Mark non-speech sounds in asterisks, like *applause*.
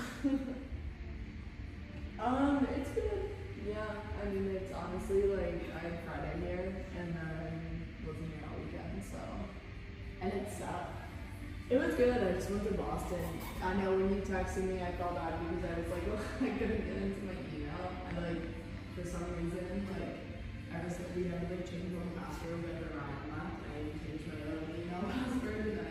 *laughs* um, it's good. Yeah, I mean, it's honestly like I had Friday here and then wasn't here all weekend, so. And it's, sucked. it was good. I just went to Boston. I know when you texted me, I felt bad because I was like, *laughs* oh, I couldn't get into my email. And like, for some reason, like, ever since we had to like change one password with Ryan left, I changed my own email *laughs* password and I